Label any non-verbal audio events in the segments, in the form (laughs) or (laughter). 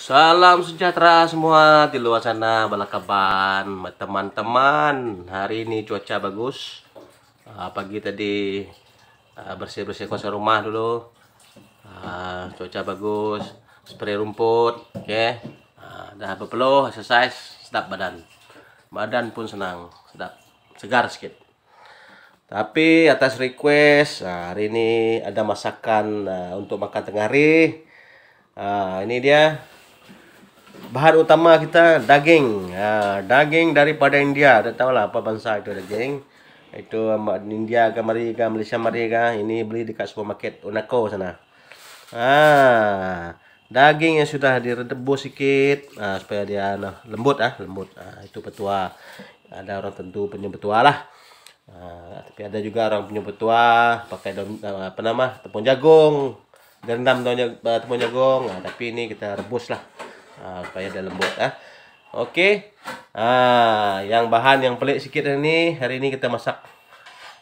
Salam sejahtera semua di luar sana, balakaban, teman-teman. Hari ini cuaca bagus. Ah, pagi tadi ah, bersih-bersih kosan rumah dulu. Ah, cuaca bagus, spray rumput, oke. Ah, dah berpeluh, exercise, sedap badan. Badan pun senang, sedap, segar sedikit. Tapi atas request, hari ini ada masakan untuk makan tengah hari. Ini dia bahan utama kita daging. Ha, daging daripada India. Tak tahulah apa bangsa itu daging. Itu India ke mari ke Malaysia mari ke. Ini beli dekat supermarket Unako sana. Ha, daging yang sudah direbus sikit ha, supaya dia nah, lembut ah, lembut. Ha, itu petua. Ada orang tentu punya petua lah. Ha, tapi ada juga orang punya petua pakai daun apa nama tepung jagung. Direndam jag- tepung jagung. Ha, tapi ini kita rebus lah. Ah, supaya dia lembut ah. Okey. Ah, yang bahan yang pelik sikit hari ni, hari ni kita masak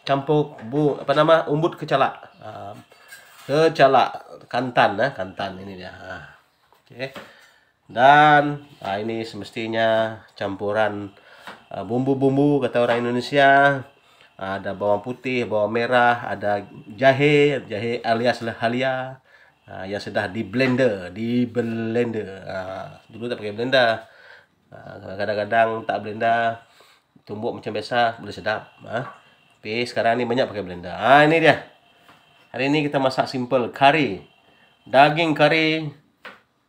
campur bu apa nama umbut kecala. Ah, kecala kantan ah, kantan ini dia. Ah. Okey. Dan ah, ini semestinya campuran ah, bumbu-bumbu kata orang Indonesia. Ada bawang putih, bawang merah, ada jahe, jahe alias halia. Yang sudah di blender, di blender. Ha, dulu tak pakai blender. Kadang-kadang tak blender, tumbuk macam biasa boleh sedap. Ha. Tapi sekarang ni banyak pakai blender. Ha, ini dia. Hari ini kita masak simple kari. Daging kari,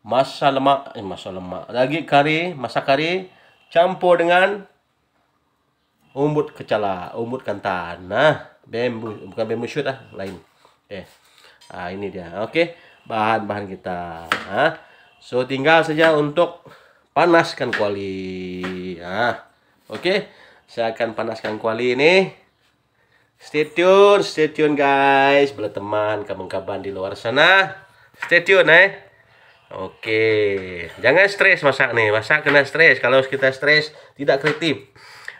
masa lemak, eh masa lemak. Daging kari, masak kari campur dengan umbut kecala, umbut kantan. Nah, bambu, bukan bambu shoot lah, lain. Eh. Ah ini dia. Okey, bahan-bahan kita. Ha. So tinggal saja untuk panaskan kuali. Ha. Okey. Saya akan panaskan kuali ini. Stay tune, stay tune guys. Bila teman kawan-kawan di luar sana. Stay tune eh. Okey. Jangan stres masak ni. Masak kena stres. Kalau kita stres tidak kreatif.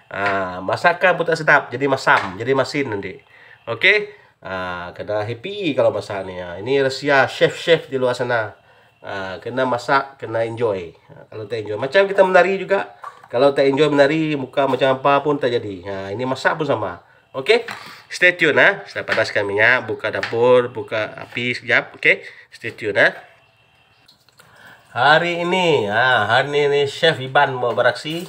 Ah, masakan pun tak sedap. Jadi masam, jadi masin nanti. Okey. Ah, kena happy kalau masak ni. Ah, ini rahsia chef-chef di luar sana. Ah, kena masak, kena enjoy. Ah, kalau tak enjoy, macam kita menari juga. Kalau tak enjoy menari, muka macam apa pun tak jadi. Ah, ini masak pun sama. Okey. Stay tune ah. Saya panaskan minyak, buka dapur, buka api sekejap. Okey. Stay tune ah. Hari ini, ah, hari ini Chef Iban mau beraksi.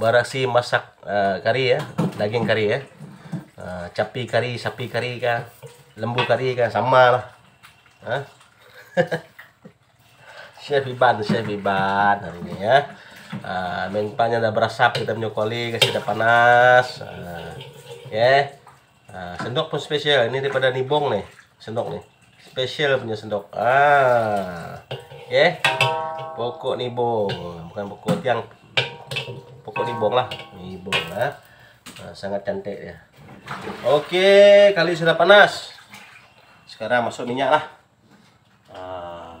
Beraksi masak ah, kari ya, daging kari ya. Ah, capi kari, sapi kari kan, lembu kari kan sama lah. Ha? (laughs) Chef Iban, Chef hari ini ya. Ah, mengpanya dah berasap kita punya kuali kasih dah panas. Ah, ya. Ah, sendok pun spesial. Ini daripada Nibong nih. Sendok nih. Spesial punya sendok. Ah. Ya. Pokok Nibong, bukan pokok tiang. Pokok Nibong lah. Nibong lah. Ah, sangat cantik dia. Oke, kali sudah panas. Sekarang masuk minyak lah. Ah.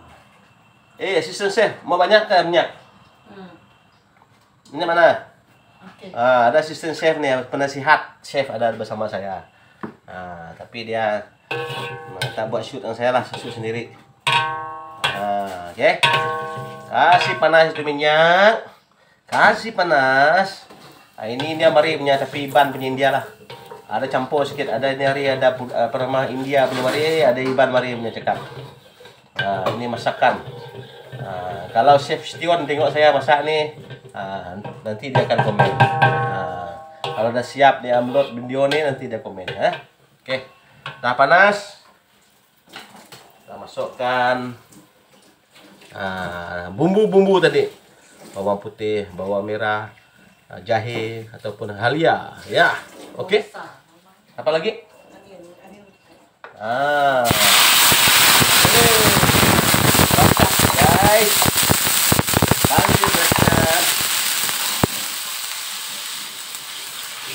Eh, assistant chef, mau banyak ke minyak? Hmm. Minyak mana? Okey. Ah, ada assistant chef nih, penasihat chef ada bersama saya. Ah, tapi dia ah, tak buat shoot dengan saya lah, shoot sendiri. Ah, oke. Kasih panas itu minyak. Kasih panas. Ah, ini dia mari punya tapi Iban punya India lah. Ada campur sikit, ada ini hari ada nama India punya mari, ada Iban mari punya cakap. Ah, ini masakan. Ah, kalau Chef Stion tengok saya masak ni, ah, nanti dia akan komen. Ah, kalau dah siap dia upload video ni nanti dia komen ya. Okey. Dah panas. Kita masukkan bumbu-bumbu tadi. Bawang putih, bawang merah, ah, jahe ataupun halia. Ya. Okey. Apa lagi? Ah. Eh. Guys. Lanjut.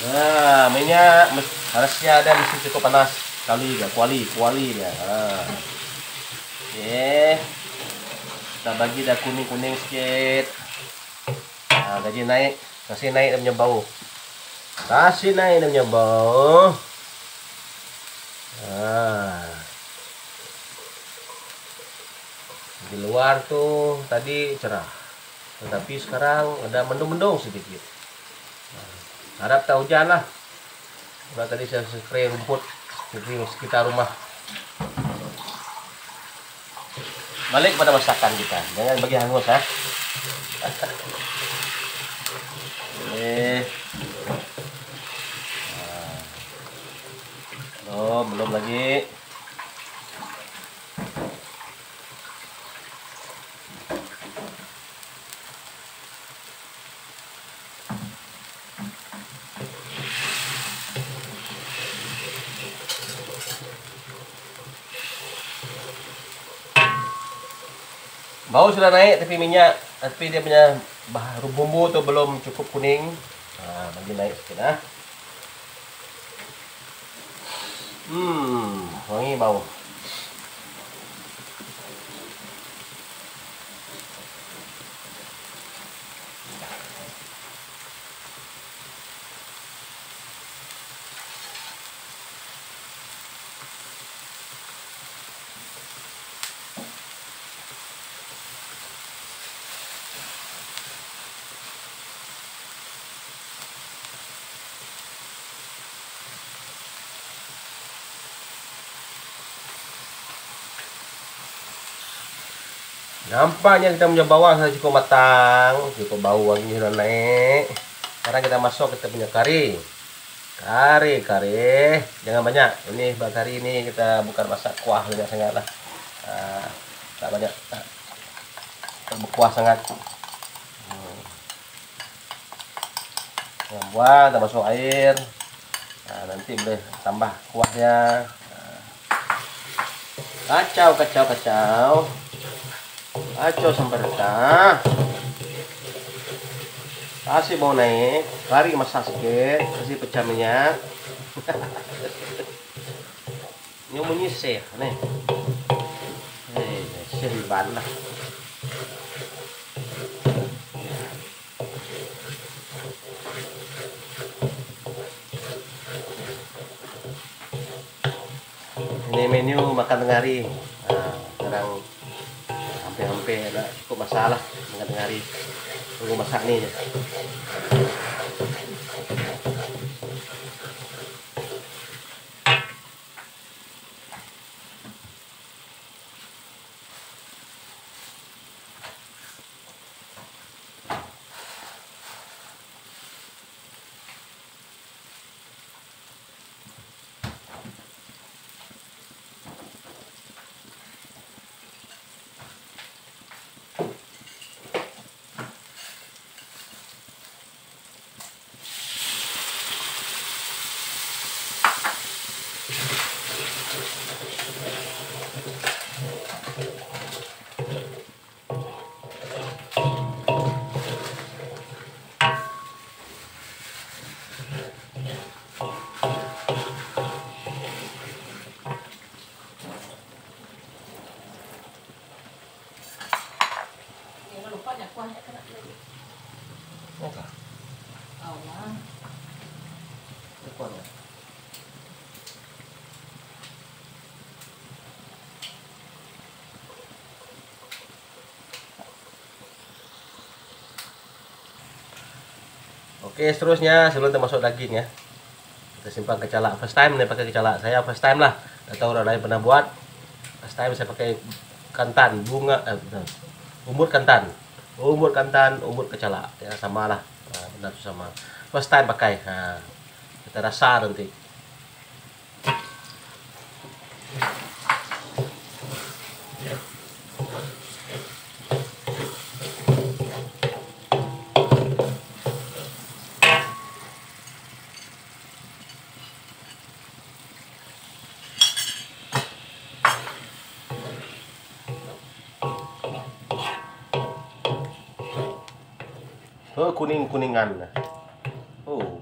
Nah, minyak harusnya ada mesti cukup panas kali dia, kuali, kuali dia. Ha. Okey. Kita bagi dah kuning-kuning sikit. Ha, gaji naik, kasih naik punya bau. Kasih naik punya bau. Ha. Di luar tuh tadi cerah. Tetapi sekarang ada mendung-mendung sedikit. Nah, harap tak hujan lah. Udah tadi saya spray rumput di sekitar rumah. Balik pada masakan kita. Jangan bagi hangus ya. (laughs) Eh. Oh, belum lagi. Bau sudah naik tapi minyak tapi dia punya bumbu tu belum cukup kuning. Nah, naik sikit ah. Hmm, wangi bau. Nampaknya kita punya bawang sudah cukup matang, cukup bau wangi sudah naik. Sekarang kita masuk kita punya kari. Kari, kari. Jangan banyak. Ini kari ini kita bukan masak kuah banyak sangat lah. Nah, tak banyak. Tak. Berkuah sangat. Hmm. buang, kita masuk air. Nah, nanti boleh tambah kuahnya. Nah. Kacau, kacau, kacau. Aco sampai rata. Kasih bau naik, lari masak sedikit, kasih pecah minyak. Ini mau nyisir, nih. Eh, nyisir lah. Ini menu makan tengah hari. Masalah. Dengan hari tunggu Oke, seterusnya sebelum kita masuk daging ya. Kita simpan kecala. First time nih pakai kecala. Saya first time lah. Atau orang lain pernah buat. First time saya pakai kantan, bunga eh, umur kantan. Umur kantan, umur kecala. Ya sama lah. Nah, benar sama. First time pakai. Nah, kita rasa nanti. Oh, kuning-kuningan. Oh.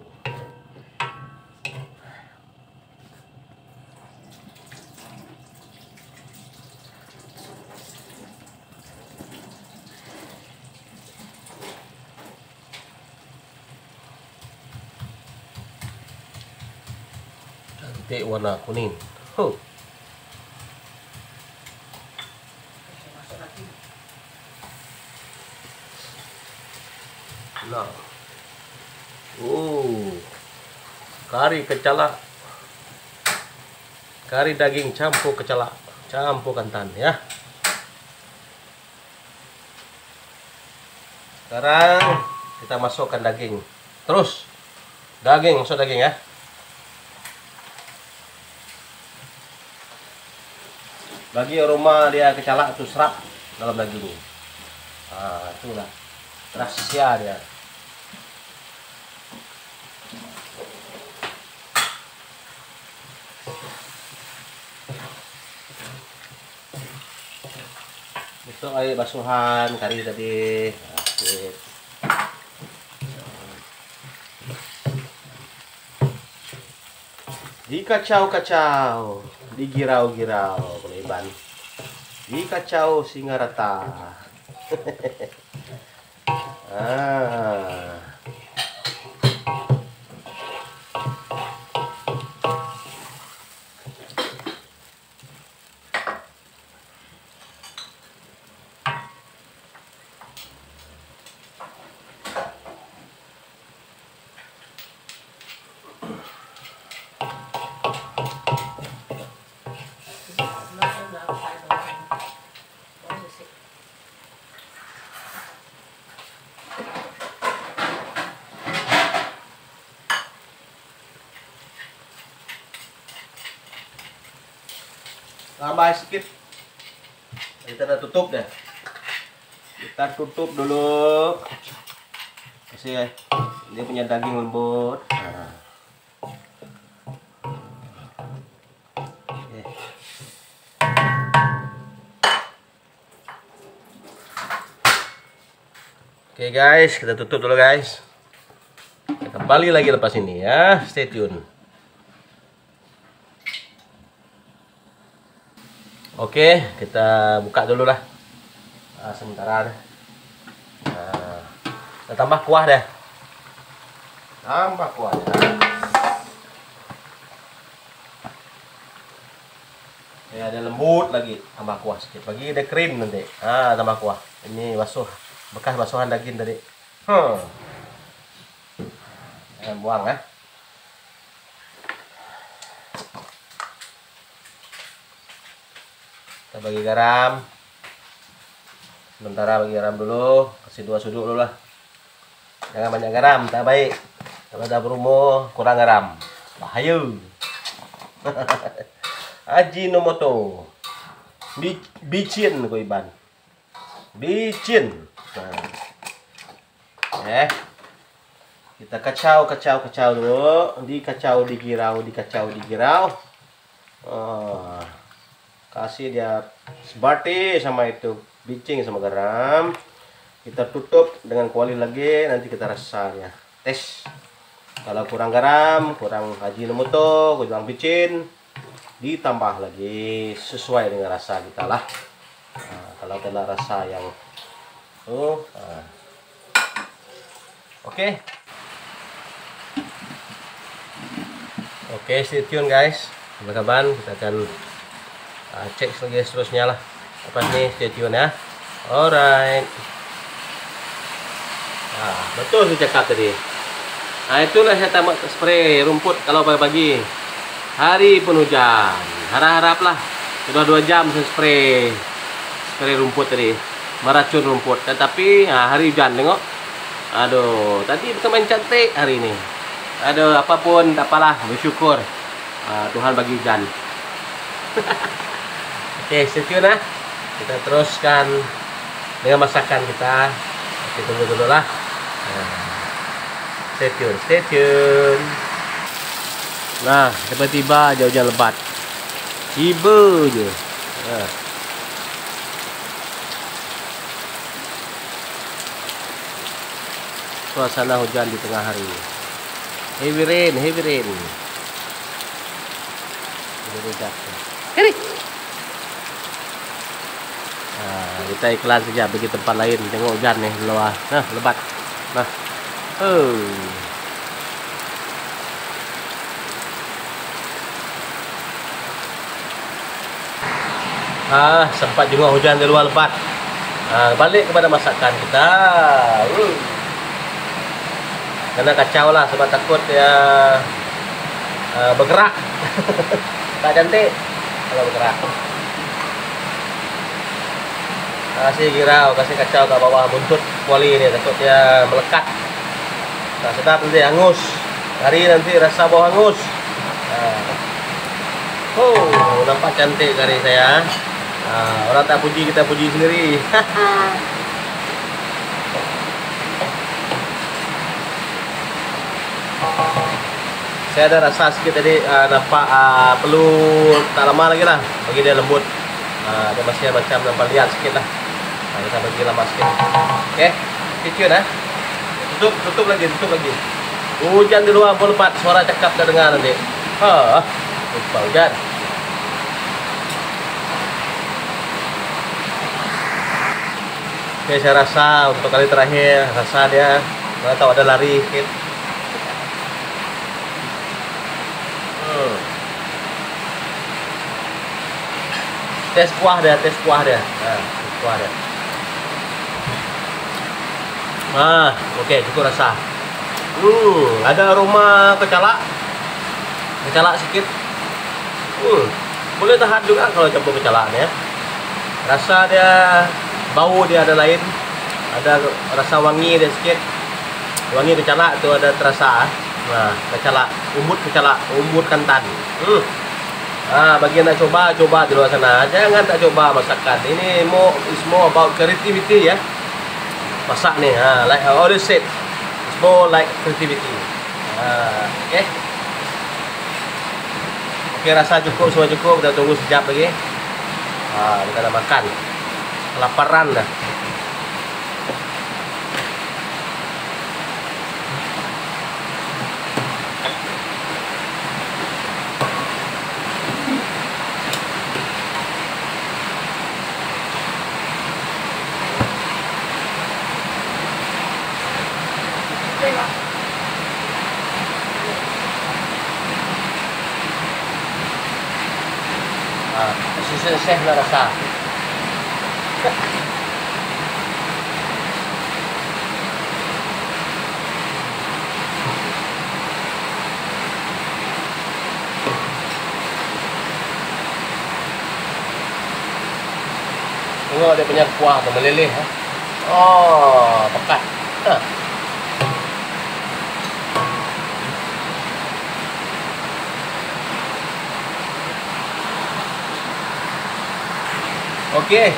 Cantik warna kuning. Oh. Nah. Uh. Kari kecala. Kari daging campur kecala. Campur kantan ya. Sekarang kita masukkan daging. Terus daging, masuk daging ya. Bagi aroma dia kecala itu serap dalam daging. Ah, itulah rahasia dia. Itu air basuhan kari tadi. Asik. Dikacau-kacau, digirau-girau, Iban. Dikacau singa rata. (laughs) ah. Tambah sedikit kita udah tutup deh kita tutup dulu kasih ya dia punya daging lembut. Oke. Oke guys, kita tutup dulu guys. Kita kembali lagi lepas ini ya. Stay tune. Oke, kita buka dulu lah. Nah, sementara deh. Nah, kita tambah kuah deh. Tambah kuah. Ya, ada lembut lagi. Tambah kuah sedikit. Bagi ada krim nanti. Ah, tambah kuah. Ini basuh. Bekas basuhan daging tadi. Hmm. Jangan buang ya. Kita bagi garam. Sementara bagi garam dulu kasih dua sudut dulu lah. Jangan banyak garam tak baik. Kalau ada berumur kurang garam. Bahaya. (laughs) Ajinomoto Bi bicin ko iban. Bicin. Nah. eh. Kita kacau kacau kacau dulu. Dikacau digirau dikacau digirau. Oh kasih dia seperti sama itu bicing sama garam. Kita tutup dengan kuali lagi nanti kita rasa ya. Tes. Kalau kurang garam kurang ajinomoto kurang bicin ditambah lagi sesuai dengan rasa kita lah. Nah, kalau kena rasa yang oh nah. oke. Okay. oke okay, stay tune guys. Teman-teman kita akan uh, cek lagi seterusnya lah. Apa nih stay tune ya. Alright. Nah betul sih cakap tadi. Nah itulah saya tamat spray rumput kalau pagi-pagi. Hari pun hujan. Harap-haraplah sudah dua jam saya spray. Spray rumput tadi. Meracun rumput. Tetapi nah, hari hujan tengok. Aduh tadi bukan cantik hari ini aduh apapun tak apalah. Bersyukur. Uh, Tuhan bagi hujan (laughs) Oke, stay tune ya. Kita teruskan dengan masakan kita. Kita tunggu dulu lah. Nah, stay tune, stay tune. Nah, tiba-tiba aja hujan lebat. Tiba je. Nah. Suasana hujan di tengah hari. Heavy rain, heavy rain. Heavy rain. Heavy. Nah, kita iklan saja bagi tempat lain. Tengok hujan nih luar nah lebat. Nah. Oh. Ah sempat juga hujan di luar lebat. Nah, balik kepada masakan kita. Uh. karena kacau lah sebab takut ya uh, bergerak. (laughs) Tak cantik. Kalau bergerak kasih girau kasih kacau ke bawah buntut kuali ini takut dia melekat. Tak sedap nanti hangus. Hari nanti rasa bau hangus. Nah. oh nampak cantik kari saya nah, orang tak puji kita puji sendiri. (laughs) Saya ada rasa sedikit tadi uh, nampak uh, perlu tak lama lagi lah. Bagi dia lembut. Uh, dia masih macam nampak lihat sedikit lah Nah, kita bagi sikit. Okey. Stay tune eh. Tutup, tutup lagi, tutup lagi. Hujan di luar lepas suara cakap dah dengar nanti. Ha. Lupa hujan. Okay, saya rasa untuk kali terakhir rasa dia mana tahu ada lari sikit. Hmm. Tes kuah dia, tes kuah dia. Ha, tes kuah dia. Ah, okey, cukup rasa. Hmm, ada aroma kecalak. Kecalak sikit. Hmm, boleh tahan juga kalau campur kecalak ya. Rasa dia bau dia ada lain. Ada rasa wangi dia sikit. Wangi kecalak tu ada terasa. Nah, kecalak, umut kecalak, umut kantan. Hmm. Ah, bagi yang nak coba, coba di luar sana. Jangan tak coba masakan. Ini more is more about creativity ya. Masak ni ha like I always said it's more like creativity. Ha okey okey rasa cukup semua cukup. Kita tunggu sekejap lagi. Ha kita nak makan. Kelaparan dah Chef na rasa. Tengok dia punya kuah tu meleleh. Ha? Oh, pekat. Ha. Okey.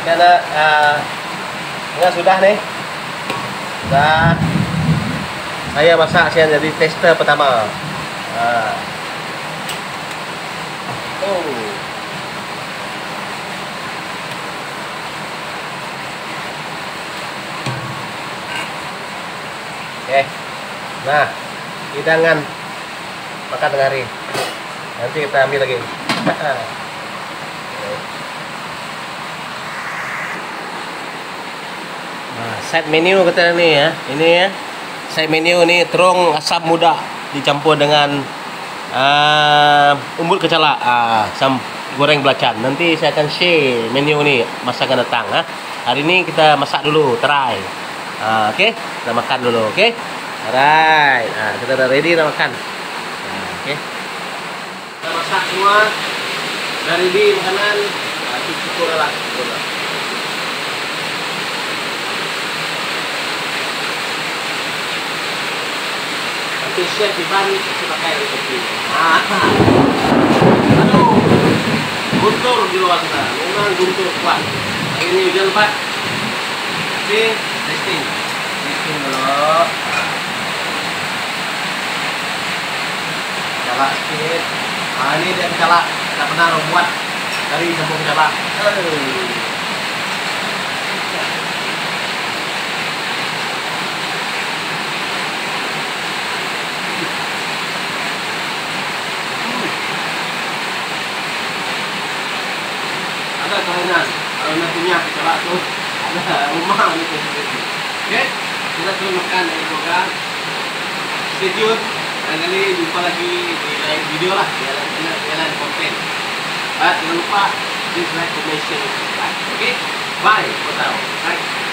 Kita nak uh, Tengah sudah ni. Dah. Saya masak saya jadi tester pertama. Uh. Oh. Okay. Nah, hidangan makan tengah hari. Nanti kita ambil lagi. (laughs) Nah, set menu kata ni ya. Ini ya. Set menu ni terung asam muda dicampur dengan uh, umbut kecala. Uh, asam goreng belacan. Nanti saya akan share menu ni masa akan datang. Ha? Hari ni kita masak dulu, try. Uh, okay, kita makan dulu. Okay. Alright. Uh, kita dah ready nak makan. Uh, okay. Kita masak semua. Dah ready makanan. Uh, cukup lah. Cukup lah. Di Bali pakai seperti ini. Aduh. Guntur di luar sana. Lungan guntur ini hujan lebat. Oke, testing. Testing dulu. Sedikit. Nah, ini dia calak. Kita pernah buat dari campur calak. Uh. Kecela tu ada rumah ni tu okay kita terus makan dari program stay tune dan kali jumpa lagi di lain video lah di lain, di lain konten But jangan lupa please like, comment, share, subscribe. Okay? Bye. Kau tahu. Bye.